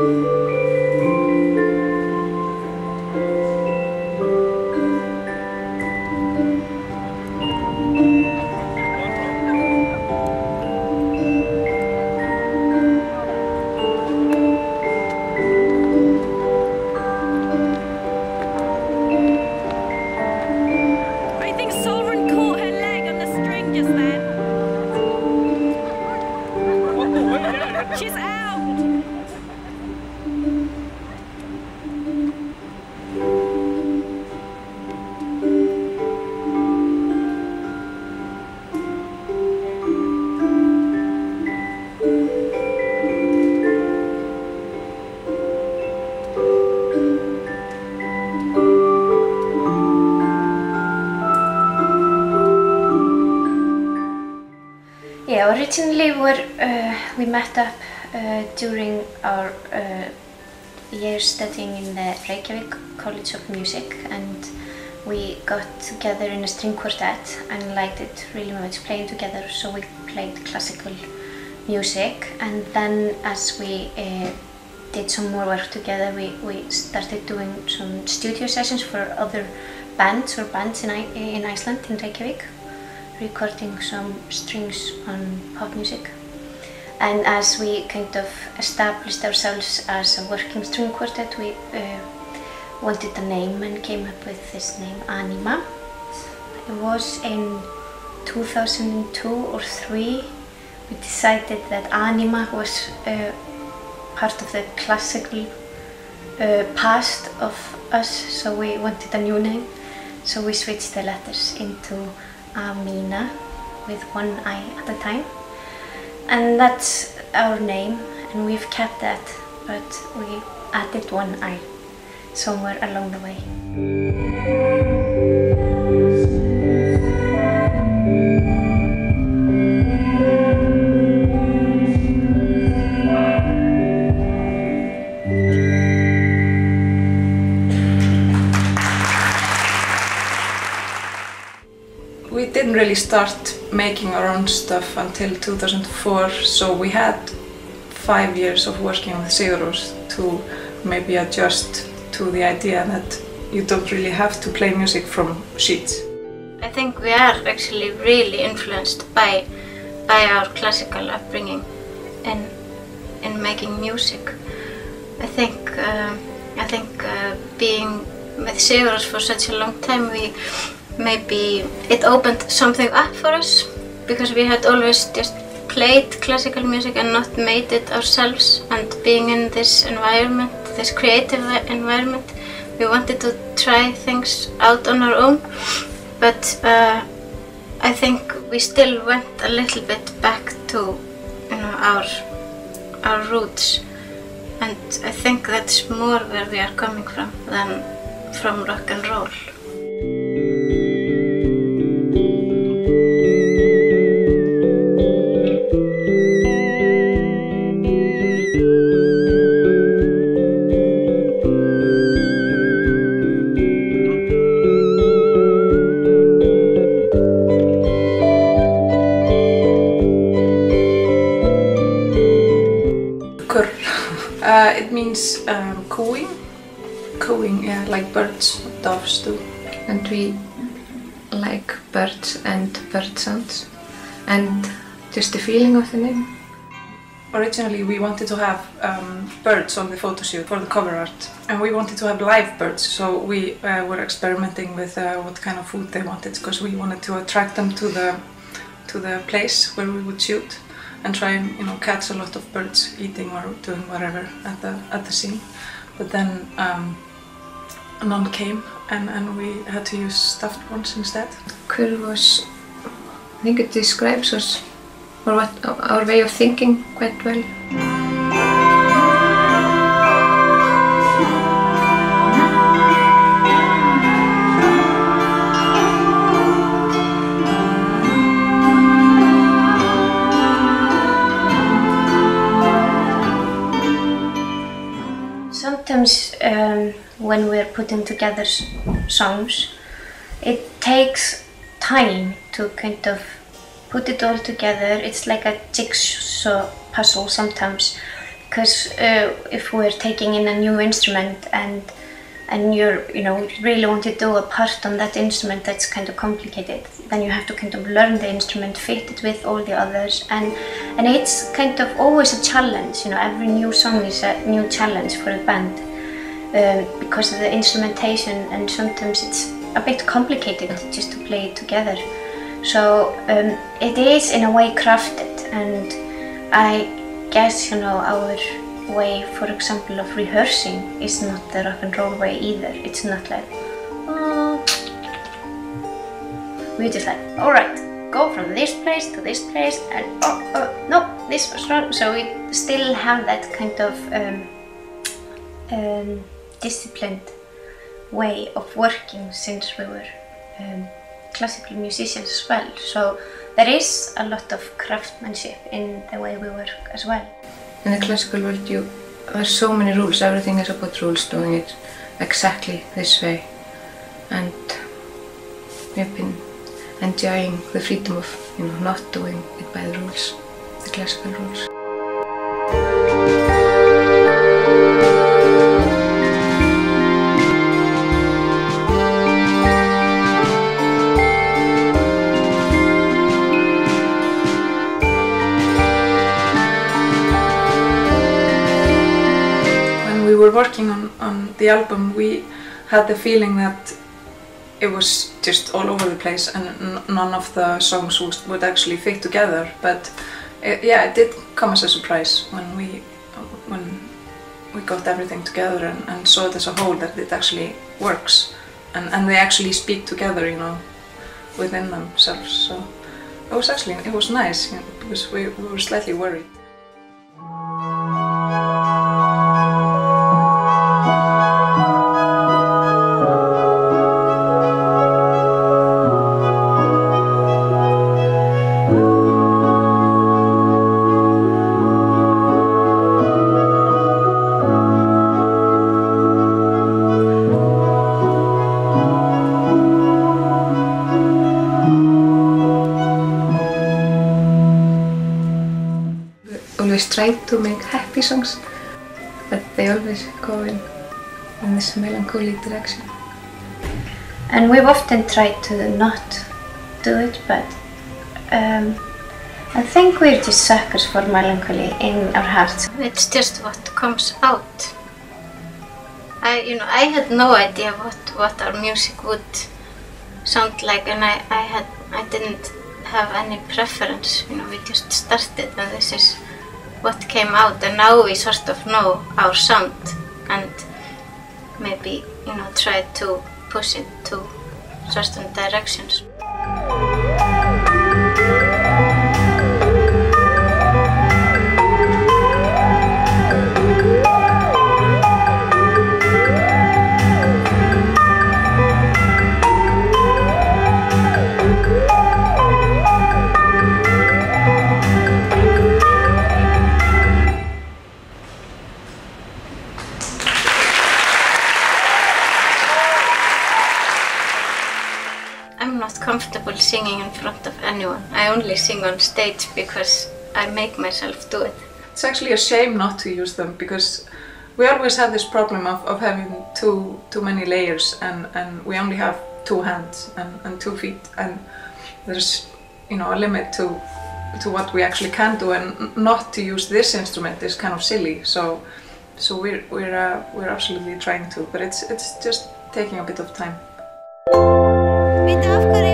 I Yeah, originally we're, uh, we met up uh, during our uh, year studying in the Reykjavik College of Music and we got together in a string quartet and liked it really much playing together so we played classical music. And then as we uh, did some more work together we, we started doing some studio sessions for other bands or bands in, I- in Iceland, in Reykjavik recording some strings on pop music. And as we kind of established ourselves as a working string quartet, we uh, wanted a name and came up with this name, Anima. It was in 2002 or 3 we decided that Anima was uh, part of the classical uh, past of us, so we wanted a new name. So we switched the letters into Amina with one eye at a time. And that's our name, and we've kept that, but we added one eye somewhere along the way. We didn't really start making our own stuff until 2004, so we had five years of working with Sigurós to maybe adjust to the idea that you don't really have to play music from sheets. I think we are actually really influenced by by our classical upbringing in in making music. I think uh, I think uh, being with Sigurðs for such a long time, we maybe it opened something up for us because we had always just played classical music and not made it ourselves. And being in this environment, this creative environment, we wanted to try things out on our own. But uh, I think we still went a little bit back to you know our our roots, and I think that's more where we are coming from than from rock and roll. Means um, cooing. Cooing, yeah, like birds, doves do. and we like birds and bird sounds and just the feeling of the name. Originally, we wanted to have um, birds on the photo shoot for the cover art, and we wanted to have live birds. So we uh, were experimenting with uh, what kind of food they wanted, because we wanted to attract them to the to the place where we would shoot, and try and you know catch a lot of birds eating or doing whatever at the at the scene. But then um, none came, and and we had to use stuffed ones instead. Kur was, I think it describes us or what our way of thinking quite well. Sometimes um, when we're putting together songs, it takes time to kind of put it all together. It's like a jigsaw puzzle sometimes because uh, if we're taking in a new instrument and and you're you know really want to do a part on that instrument that's kind of complicated then you have to kind of learn the instrument fit it with all the others. And and it's kind of always a challenge you know every new song is a new challenge for the band um, because of the instrumentation and sometimes it's a bit complicated just to play it together. So um, it is in a way crafted and I guess you know our way for example of rehearsing is not the rock and roll way either. It's not like oh. we just like all right go from this place to this place and oh, oh no this was wrong. So we still have that kind of um, um, disciplined way of working since we were um, classical musicians as well. So there is a lot of craftsmanship in the way we work as well In the classical world, you there's so many rules. Everything is about rules, doing it exactly this way. And we've been enjoying the freedom of, you know, not doing it by the rules, the classical rules. We were working on, on the album, we had the feeling that it was just all over the place and none of the songs would actually fit together. But it, yeah, it did come as a surprise when we when we got everything together and, and saw it as a whole that it actually works and, and they actually speak together, you know, within themselves. So it was actually it was nice you know, because we, we were slightly worried. Try to make happy songs, but they always go in, in this melancholy direction. and we've often tried to not do it but um, I think we're just suckers for melancholy in our hearts it's just what comes out I you know I had no idea what what our music would sound like and I, I had I didn't have any preference you know we just started and this is what came out and now we sort of know our sound and maybe you know try to push it to certain directions I'm not comfortable singing in front of anyone. I only sing on stage because I make myself do it. It's actually a shame not to use them because we always have this problem of, of having too too many layers and, and we only have two hands and, and two feet and there's you know a limit to to what we actually can do and not to use this instrument is kind of silly so so we're we're uh, we're absolutely trying to but it's it's just taking a bit of time बेटा off करें